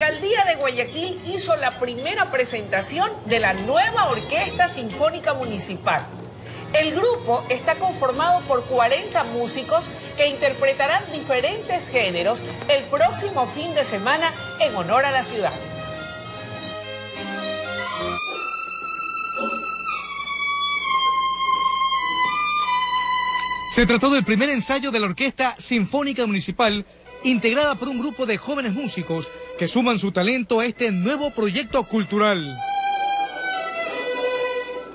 La alcaldía de Guayaquil hizo la primera presentación de la nueva Orquesta Sinfónica Municipal. El grupo está conformado por 40 músicos que interpretarán diferentes géneros el próximo fin de semana en honor a la ciudad. Se trató del primer ensayo de la Orquesta Sinfónica Municipal, integrada por un grupo de jóvenes músicos que suman su talento a este nuevo proyecto cultural.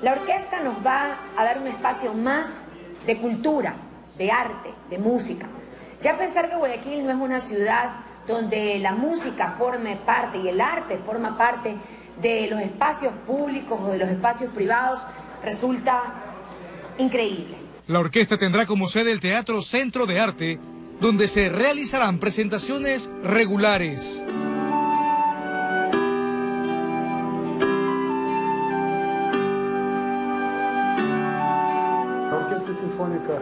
La orquesta nos va a dar un espacio más de cultura, de arte, de música. Ya pensar que Guayaquil no es una ciudad donde la música forme parte y el arte forma parte de los espacios públicos o de los espacios privados resulta increíble. La orquesta tendrá como sede el Teatro Centro de Arte, donde se realizarán presentaciones regulares. La Orquesta Sinfónica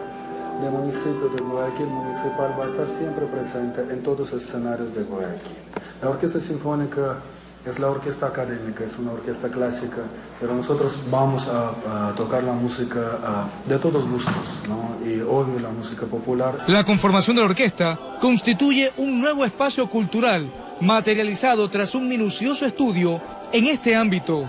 del municipio de Guayaquil Municipal va a estar siempre presente en todos los escenarios de Guayaquil. La Orquesta Sinfónica es la orquesta académica, es una orquesta clásica, pero nosotros vamos a, a tocar la música a, de todos gustos, ¿no? y obvio la música popular. La conformación de la orquesta constituye un nuevo espacio cultural materializado tras un minucioso estudio en este ámbito.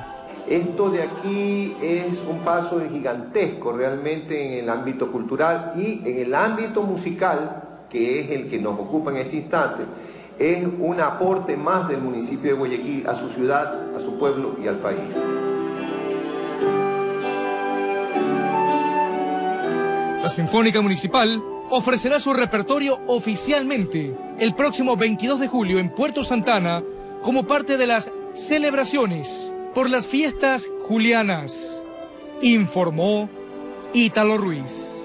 Esto de aquí es un paso gigantesco realmente en el ámbito cultural y en el ámbito musical, que es el que nos ocupa en este instante es un aporte más del municipio de Guayaquil a su ciudad, a su pueblo y al país. La Sinfónica Municipal ofrecerá su repertorio oficialmente el próximo 22 de julio en Puerto Santana como parte de las celebraciones por las fiestas julianas, informó Ítalo Ruiz.